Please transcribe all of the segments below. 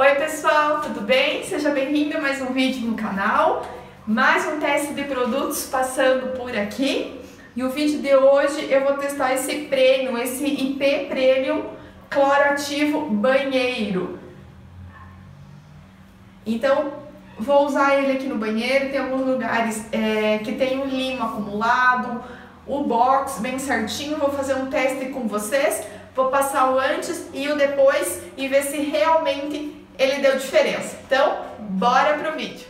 Oi pessoal, tudo bem? Seja bem-vindo a mais um vídeo no canal, mais um teste de produtos passando por aqui. E o vídeo de hoje eu vou testar esse prêmio, esse IP Premium Cloroativo Banheiro. Então, vou usar ele aqui no banheiro, tem alguns lugares é, que tem o limo acumulado, o box bem certinho, vou fazer um teste com vocês, vou passar o antes e o depois e ver se realmente ele deu diferença. Então, bora pro vídeo.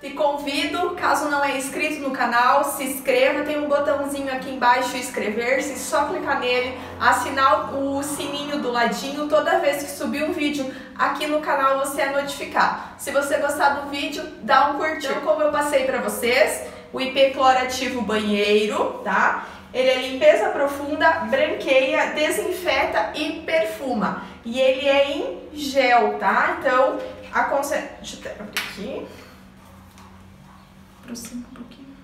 Te convido, caso não é inscrito no canal, se inscreva, tem um botãozinho aqui embaixo inscrever-se, só clicar nele, assinar o sininho do ladinho, toda vez que subir um vídeo aqui no canal você é notificado. Se você gostar do vídeo, dá um curtir. Então, como eu passei para vocês, o IP clorativo banheiro, tá? Ele é limpeza profunda, branqueia, desinfeta e perfuma. E ele é em gel, tá? Então, a concentração... Deixa eu abrir aqui. Aproxima um pouquinho.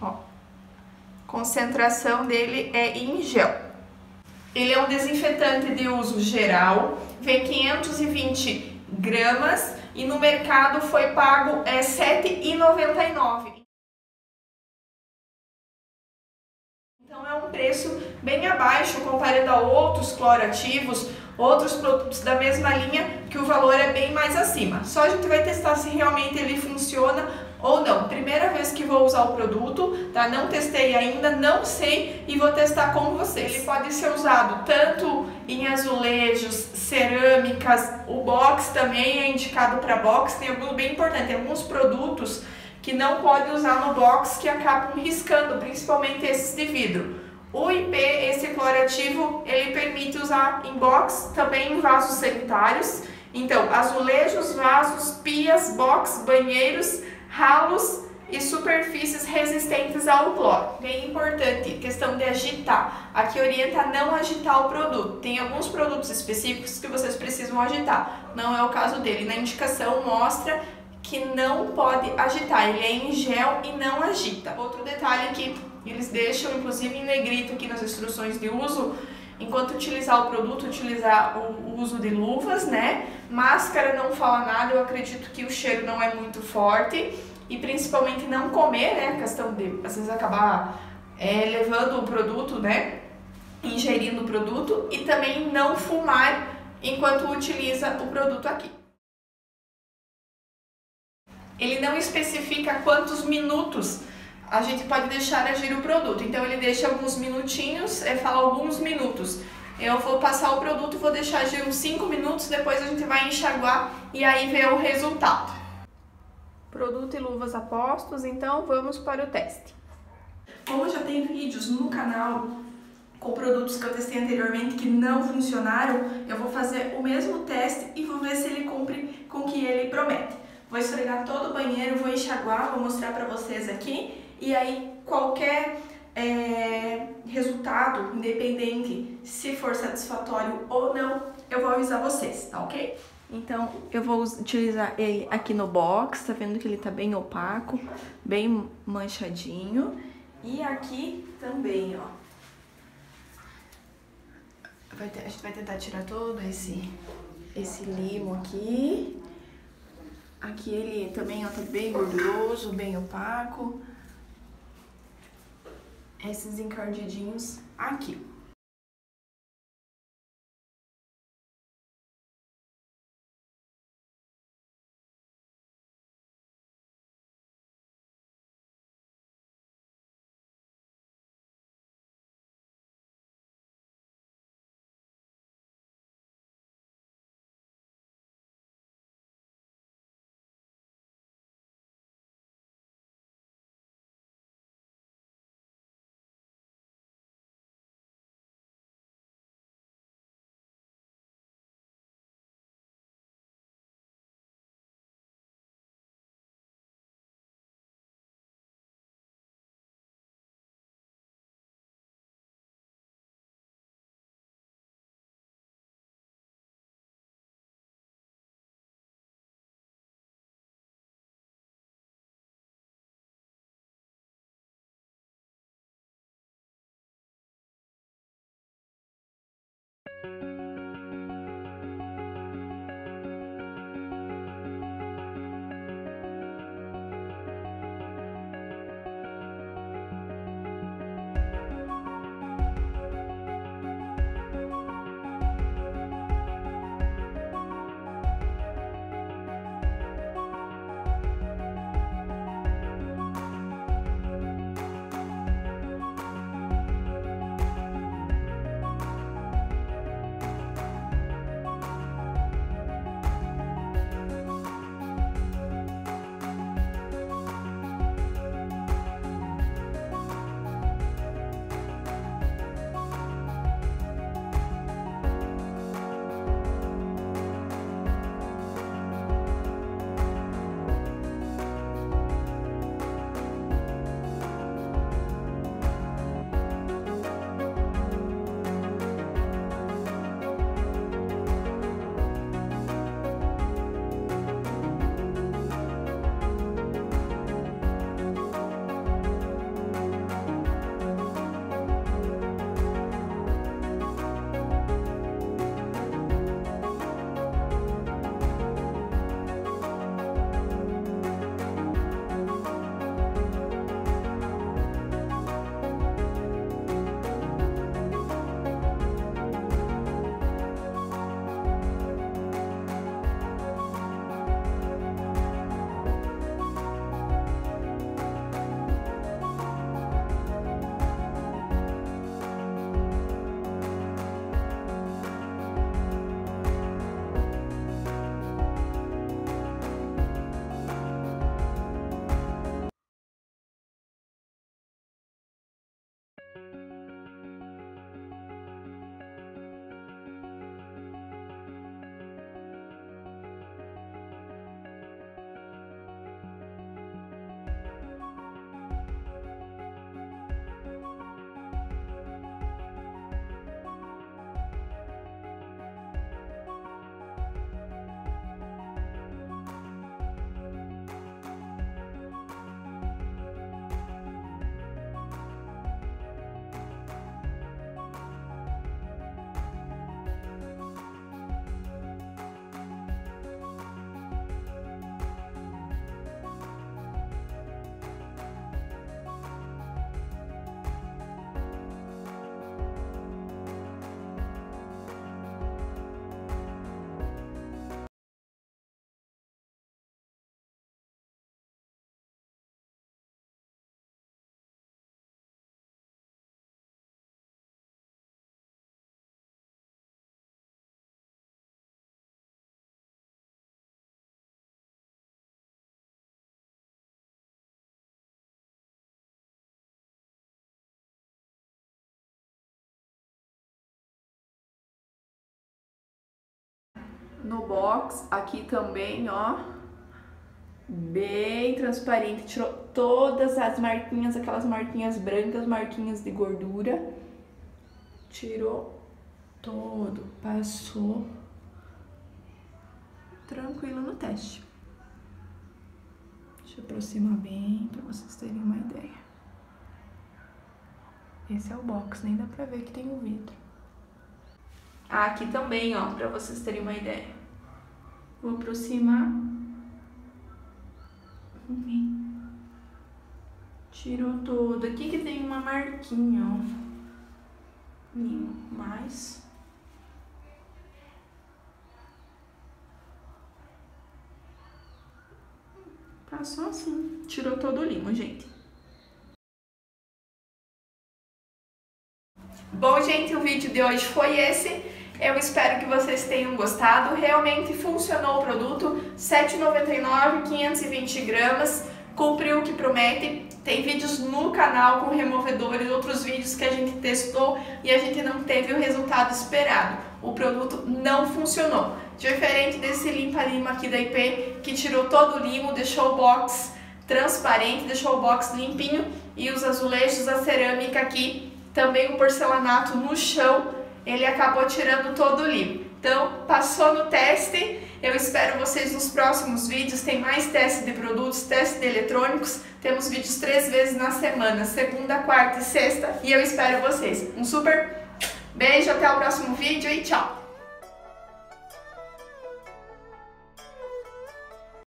Ó. Concentração dele é em gel. Ele é um desinfetante de uso geral, vem 520 gramas e no mercado foi pago é, R$ 7,99. É um preço bem abaixo comparado a outros clorativos, outros produtos da mesma linha, que o valor é bem mais acima. Só a gente vai testar se realmente ele funciona ou não. Primeira vez que vou usar o produto, tá? Não testei ainda, não sei e vou testar com vocês. Ele pode ser usado tanto em azulejos, cerâmicas, o box também é indicado para box. Tem algo bem importante, tem alguns produtos que não pode usar no box que acabam riscando, principalmente esses de vidro. O IP, esse clorativo, ele permite usar em box, também em vasos sanitários. Então, azulejos, vasos, pias, box, banheiros, ralos e superfícies resistentes ao cloro. Bem importante, questão de agitar. Aqui orienta a não agitar o produto. Tem alguns produtos específicos que vocês precisam agitar. Não é o caso dele. Na indicação mostra que não pode agitar, ele é em gel e não agita. Outro detalhe que eles deixam, inclusive em negrito aqui nas instruções de uso, enquanto utilizar o produto, utilizar o uso de luvas, né? Máscara não fala nada, eu acredito que o cheiro não é muito forte e principalmente não comer, né? A questão de às vezes acabar é, levando o produto, né? Ingerindo o produto e também não fumar enquanto utiliza o produto aqui. Ele não especifica quantos minutos a gente pode deixar agir o produto. Então ele deixa alguns minutinhos, é, fala alguns minutos. Eu vou passar o produto, vou deixar agir uns 5 minutos, depois a gente vai enxaguar e aí ver o resultado. Produto e luvas apostos, então vamos para o teste. Como já tem vídeos no canal com produtos que eu testei anteriormente que não funcionaram, eu vou fazer o mesmo teste e vou ver se ele cumpre com o que ele promete. Vou esfregar todo o banheiro, vou enxaguar, vou mostrar para vocês aqui e aí qualquer é, resultado, independente se for satisfatório ou não, eu vou avisar vocês, tá ok? Então, eu vou utilizar ele aqui no box, tá vendo que ele tá bem opaco, bem manchadinho. E aqui também, ó. Ter, a gente vai tentar tirar todo esse, esse limo aqui. Aqui ele também, ó, tá bem gorduroso, bem opaco esses encardidinhos aqui. No box, aqui também, ó. Bem transparente, tirou todas as marquinhas, aquelas marquinhas brancas, marquinhas de gordura. Tirou todo, passou tranquilo no teste. Deixa eu aproximar bem para vocês terem uma ideia. Esse é o box, nem dá pra ver que tem o vidro. Ah, aqui também, ó, pra vocês terem uma ideia. Vou aproximar. Tirou todo. Aqui que tem uma marquinha, ó. Mais. Passou assim. Tirou todo o limo, gente. Bom, gente, o vídeo de hoje foi esse. Eu espero que vocês tenham gostado. Realmente funcionou o produto. R$ 7,99, 520 gramas. Cumpriu o que promete. Tem vídeos no canal com removedores, outros vídeos que a gente testou e a gente não teve o resultado esperado. O produto não funcionou. Diferente desse limpa-lima aqui da IP, que tirou todo o limo, deixou o box transparente, deixou o box limpinho e os azulejos, a cerâmica aqui, também o porcelanato no chão, ele acabou tirando todo o limo. Então, passou no teste, eu espero vocês nos próximos vídeos, tem mais teste de produtos, teste de eletrônicos, temos vídeos três vezes na semana, segunda, quarta e sexta, e eu espero vocês. Um super beijo, até o próximo vídeo e tchau!